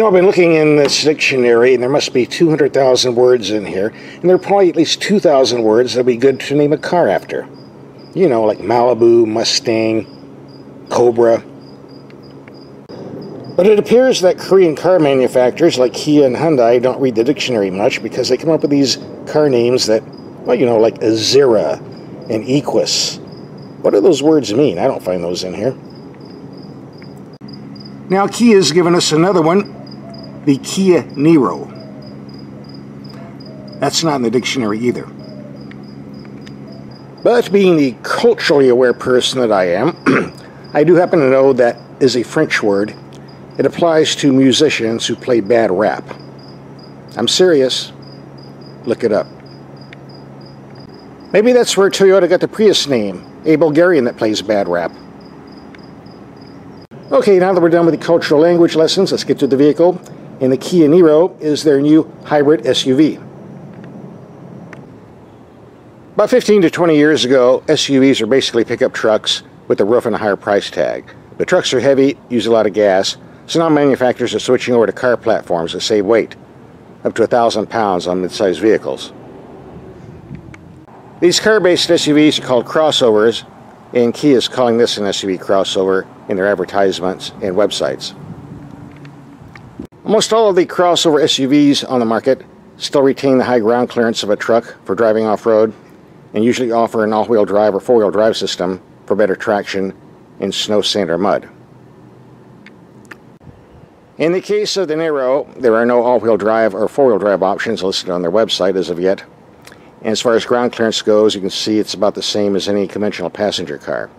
know, I've been looking in this dictionary, and there must be 200,000 words in here, and there are probably at least 2,000 words that would be good to name a car after. You know, like Malibu, Mustang, Cobra. But it appears that Korean car manufacturers like Kia and Hyundai don't read the dictionary much because they come up with these car names that, well, you know, like Azera and Equus. What do those words mean? I don't find those in here. Now Kia's given us another one, the Kia Niro. That's not in the dictionary either. But being the culturally aware person that I am, I do happen to know that is a French word. It applies to musicians who play bad rap. I'm serious. Look it up. Maybe that's where Toyota got the Prius name, a Bulgarian that plays bad rap. Okay, now that we're done with the cultural language lessons, let's get to the vehicle. And the Kia Niro is their new hybrid SUV. About 15 to 20 years ago, SUVs are basically pickup trucks with a roof and a higher price tag. The trucks are heavy, use a lot of gas, so now manufacturers are switching over to car platforms that save weight, up to 1,000 pounds on mid-sized vehicles. These car-based SUVs are called crossovers, and Kia is calling this an SUV crossover in their advertisements and websites. Almost all of the crossover SUVs on the market still retain the high ground clearance of a truck for driving off-road and usually offer an all-wheel drive or four-wheel drive system for better traction in snow, sand, or mud. In the case of the Niro, there are no all-wheel drive or four-wheel drive options listed on their website as of yet. And as far as ground clearance goes, you can see it's about the same as any conventional passenger car.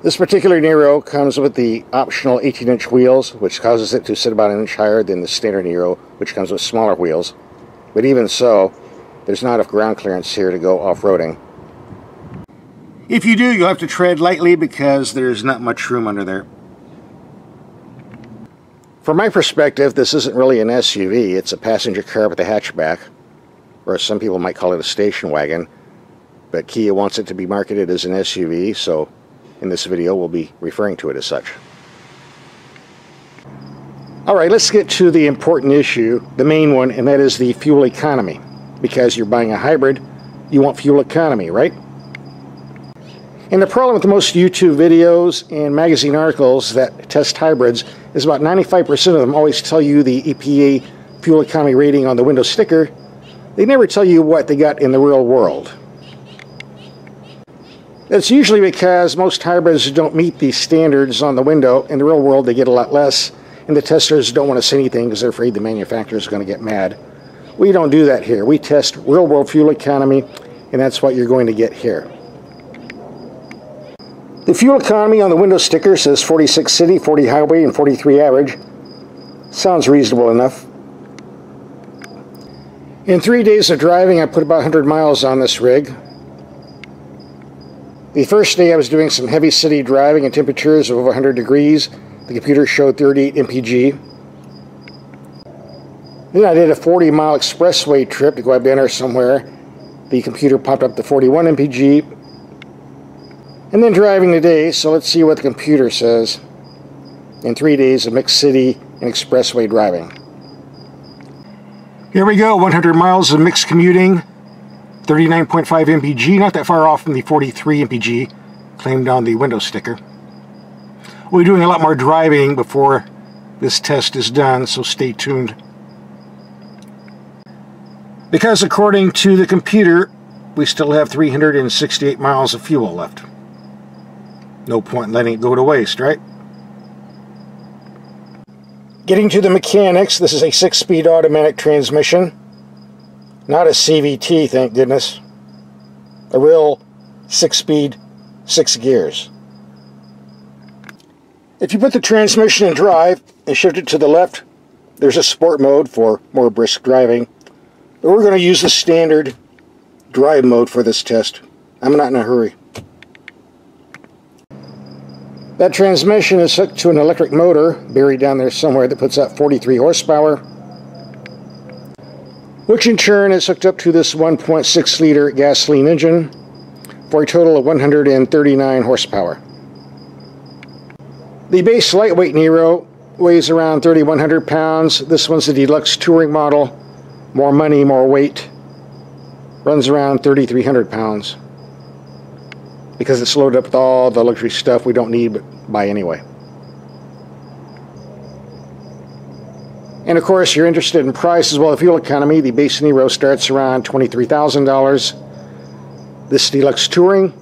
This particular Niro comes with the optional 18-inch wheels, which causes it to sit about an inch higher than the standard Niro, which comes with smaller wheels. But even so, there's not enough ground clearance here to go off-roading. If you do, you'll have to tread lightly because there's not much room under there. From my perspective, this isn't really an SUV. It's a passenger car with a hatchback, or some people might call it a station wagon. But Kia wants it to be marketed as an SUV, so in this video, we'll be referring to it as such. All right, let's get to the important issue, the main one, and that is the fuel economy. Because you're buying a hybrid, you want fuel economy, right? And the problem with most YouTube videos and magazine articles that test hybrids is about 95% of them always tell you the EPA fuel economy rating on the window sticker. They never tell you what they got in the real world. It's usually because most hybrids don't meet these standards on the window. In the real world, they get a lot less, and the testers don't want to say anything because they're afraid the manufacturer is going to get mad. We don't do that here. We test real world fuel economy, and that's what you're going to get here. The fuel economy on the window sticker says 46 city, 40 highway, and 43 average. Sounds reasonable enough. In three days of driving, I put about 100 miles on this rig. The first day I was doing some heavy city driving and temperatures of over 100 degrees. The computer showed 38 mpg. Then I did a 40 mile expressway trip to dinner somewhere. The computer popped up to 41 mpg. And then driving today, so let's see what the computer says in three days of mixed city and expressway driving. Here we go, 100 miles of mixed commuting, 39.5 mpg, not that far off from the 43 mpg claimed on the window sticker. We'll be doing a lot more driving before this test is done, so stay tuned. Because according to the computer, we still have 368 miles of fuel left. No point in letting it go to waste, right? Getting to the mechanics, this is a six-speed automatic transmission. Not a CVT, thank goodness. A real six-speed, six gears. If you put the transmission in drive and shift it to the left, there's a sport mode for more brisk driving. But we're going to use the standard drive mode for this test. I'm not in a hurry. That transmission is hooked to an electric motor buried down there somewhere that puts out 43 horsepower which in turn is hooked up to this 1.6 liter gasoline engine for a total of 139 horsepower. The base lightweight Niro weighs around 3,100 pounds. This one's the deluxe touring model. More money, more weight. Runs around 3,300 pounds. Because it's loaded up with all the luxury stuff we don't need but buy anyway. And of course, you're interested in price as well as fuel economy. The base Niro starts around $23,000. This deluxe touring,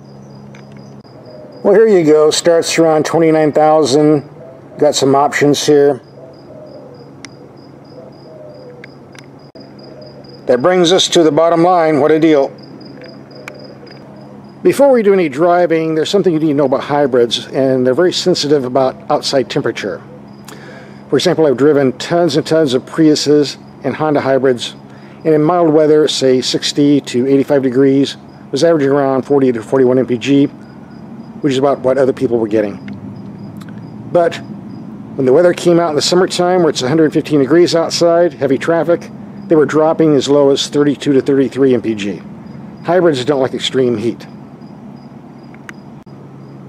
well, here you go. Starts around 29000 Got some options here. That brings us to the bottom line. What a deal. Before we do any driving, there's something you need to know about hybrids, and they're very sensitive about outside temperature. For example, I've driven tons and tons of Priuses and Honda hybrids, and in mild weather, say 60 to 85 degrees, was averaging around 40 to 41 mpg, which is about what other people were getting. But when the weather came out in the summertime, where it's 115 degrees outside, heavy traffic, they were dropping as low as 32 to 33 mpg. Hybrids don't like extreme heat.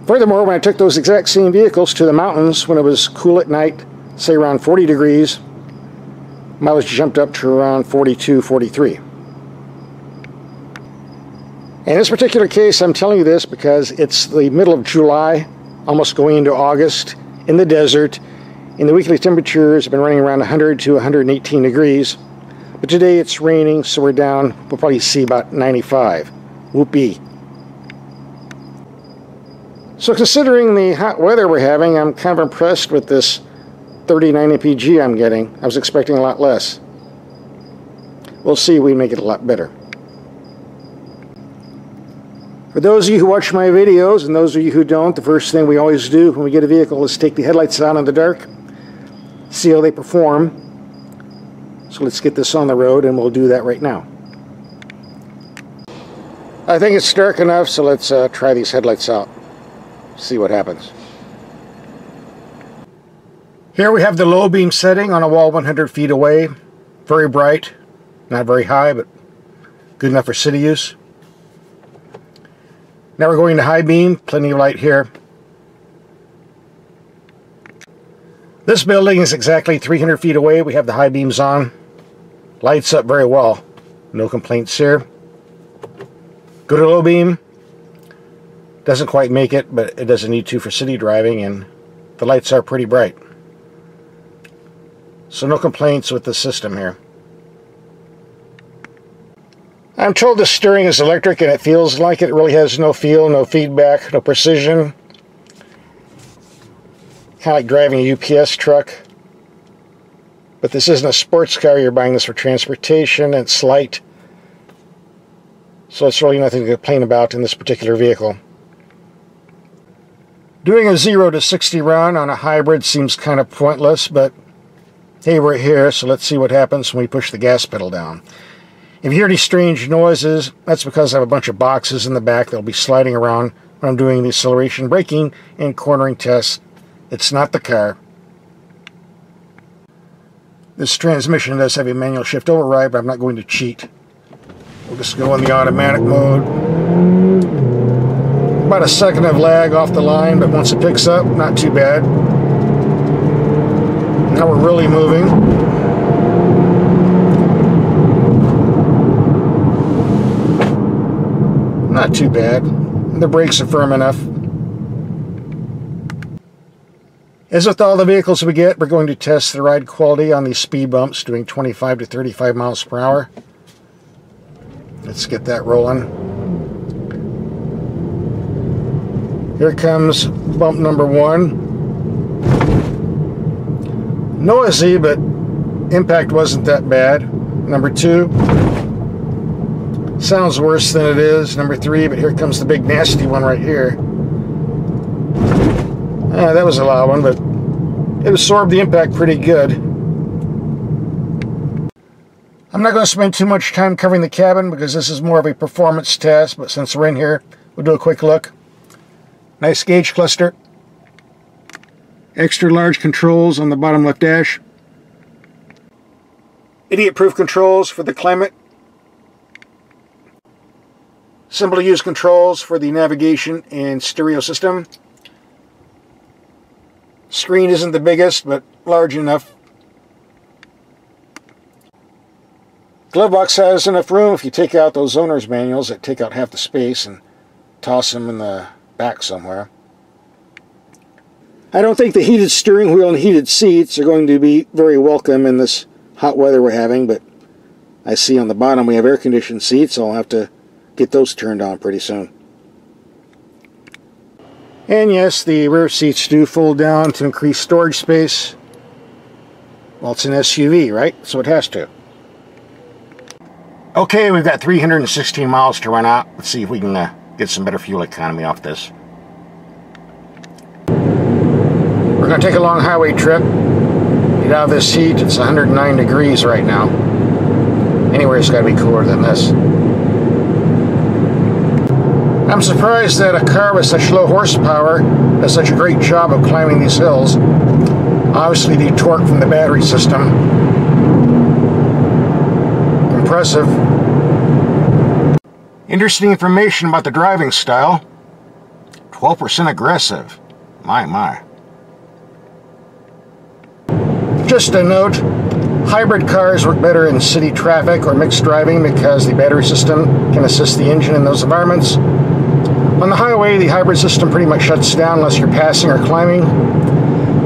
Furthermore, when I took those exact same vehicles to the mountains when it was cool at night, say around 40 degrees, mileage jumped up to around 42, 43. In this particular case, I'm telling you this because it's the middle of July, almost going into August, in the desert, and the weekly temperatures have been running around 100 to 118 degrees. But today it's raining, so we're down, we'll probably see about 95. Whoopee. So considering the hot weather we're having, I'm kind of impressed with this 39 mpg I'm getting. I was expecting a lot less. We'll see we make it a lot better. For those of you who watch my videos, and those of you who don't, the first thing we always do when we get a vehicle is take the headlights out in the dark, see how they perform. So let's get this on the road, and we'll do that right now. I think it's dark enough, so let's uh, try these headlights out. See what happens. Here we have the low beam setting on a wall 100 feet away. Very bright, not very high, but good enough for city use. Now we're going to high beam, plenty of light here. This building is exactly 300 feet away. We have the high beams on. Lights up very well. No complaints here. Go to low beam. Doesn't quite make it, but it doesn't need to for city driving, and the lights are pretty bright. So no complaints with the system here. I'm told the steering is electric and it feels like it. it really has no feel, no feedback, no precision. Kind of like driving a UPS truck. But this isn't a sports car. You're buying this for transportation. It's light. So it's really nothing to complain about in this particular vehicle. Doing a 0 to 60 run on a hybrid seems kind of pointless, but Hey, we're here, so let's see what happens when we push the gas pedal down. If you hear any strange noises, that's because I have a bunch of boxes in the back that'll be sliding around when I'm doing the acceleration, braking, and cornering tests. It's not the car. This transmission does have a manual shift override, but I'm not going to cheat. We'll just go in the automatic mode. About a second of lag off the line, but once it picks up, not too bad. Now we're really moving. Not too bad. The brakes are firm enough. As with all the vehicles we get, we're going to test the ride quality on these speed bumps, doing 25 to 35 miles per hour. Let's get that rolling. Here comes bump number one noisy, but impact wasn't that bad. Number two, sounds worse than it is. Number three, but here comes the big nasty one right here. Uh, that was a loud one, but it absorbed the impact pretty good. I'm not going to spend too much time covering the cabin because this is more of a performance test, but since we're in here, we'll do a quick look. Nice gauge cluster extra large controls on the bottom left dash, idiot proof controls for the climate, simple to use controls for the navigation and stereo system, Screen isn't the biggest, but large enough. Glove box has enough room if you take out those owner's manuals that take out half the space and toss them in the back somewhere. I don't think the heated steering wheel and heated seats are going to be very welcome in this hot weather we're having, but I see on the bottom we have air-conditioned seats, so I'll have to get those turned on pretty soon. And yes, the rear seats do fold down to increase storage space. Well, it's an SUV, right? So it has to. Okay, we've got 316 miles to run out. Let's see if we can uh, get some better fuel economy off this. We're going to take a long highway trip. Get out of this heat. It's 109 degrees right now. Anywhere it's got to be cooler than this. I'm surprised that a car with such low horsepower does such a great job of climbing these hills. Obviously the torque from the battery system. Impressive. Interesting information about the driving style. 12% aggressive. My, my. Just a note, Hybrid cars work better in city traffic or mixed driving because the battery system can assist the engine in those environments. On the highway, the hybrid system pretty much shuts down unless you're passing or climbing.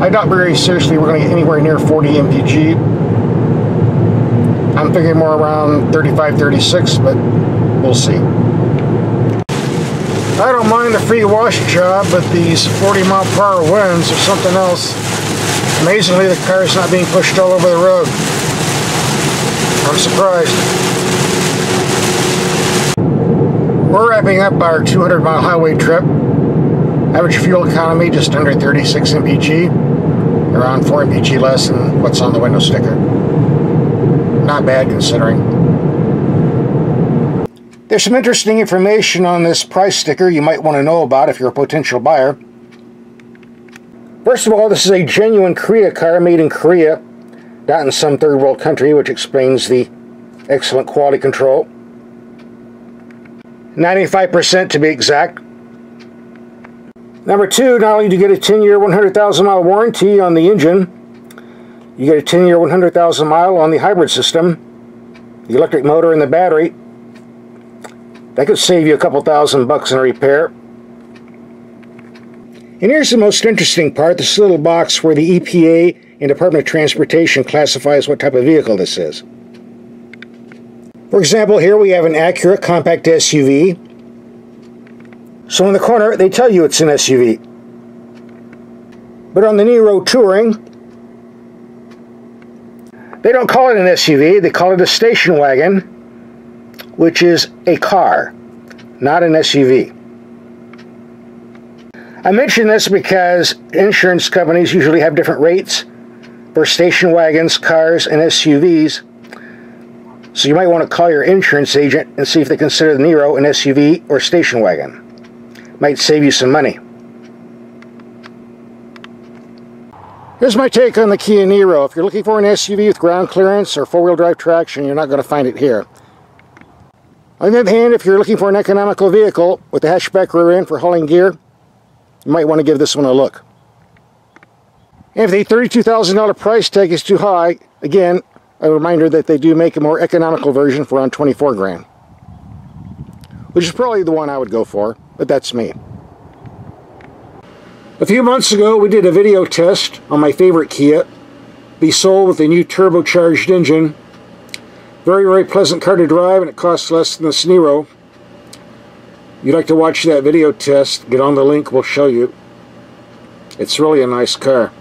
I doubt very seriously we're going to get anywhere near 40 mpg. I'm thinking more around 35, 36, but we'll see. I don't mind the free wash job, but these 40 mile per hour winds are something else. Amazingly, the car is not being pushed all over the road. I'm surprised. We're wrapping up our 200 mile highway trip. Average fuel economy just under 36 mpg, around 4 mpg less than what's on the window sticker. Not bad considering. There's some interesting information on this price sticker you might want to know about if you're a potential buyer. First of all, this is a genuine Korea car made in Korea not in some third world country, which explains the excellent quality control. 95% to be exact. Number two, not only do you get a 10-year, 100,000 mile warranty on the engine, you get a 10-year, 100,000 mile on the hybrid system, the electric motor and the battery. That could save you a couple thousand bucks in repair. And here's the most interesting part, this little box where the EPA and Department of Transportation classifies what type of vehicle this is. For example, here we have an Acura compact SUV. So in the corner, they tell you it's an SUV. But on the Niro Touring, they don't call it an SUV, they call it a station wagon, which is a car, not an SUV. I mention this because insurance companies usually have different rates for station wagons, cars, and SUVs. So you might want to call your insurance agent and see if they consider the Niro an SUV or station wagon. Might save you some money. Here's my take on the Kia Niro. If you're looking for an SUV with ground clearance or four-wheel drive traction, you're not going to find it here. On the other hand, if you're looking for an economical vehicle with a hatchback rear end for hauling gear, you might want to give this one a look. And if the $32,000 price tag is too high, again, a reminder that they do make a more economical version for around 24 grand. Which is probably the one I would go for, but that's me. A few months ago, we did a video test on my favorite Kia, the Soul with a new turbocharged engine. Very, very pleasant car to drive, and it costs less than the Niro. You'd like to watch that video test, get on the link, we'll show you. It's really a nice car.